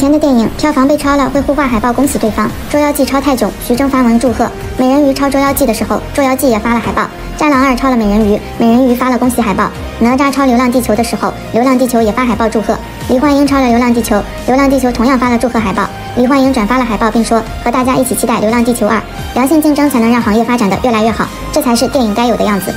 以前的电影票房被抄了，会互换海报恭喜对方。《捉妖记》抄泰囧，徐峥发文祝贺；《美人鱼》抄《捉妖记》的时候，《捉妖记》也发了海报。《战狼二》抄了《美人鱼》，美人鱼发了恭喜海报。哪吒抄《流浪地球》的时候，《流浪地球》也发海报祝贺。李焕英抄了《流浪地球》，《流浪地球》同样发了祝贺海报。李焕英转发了海报，并说和大家一起期待《流浪地球二》，良性竞争才能让行业发展的越来越好，这才是电影该有的样子。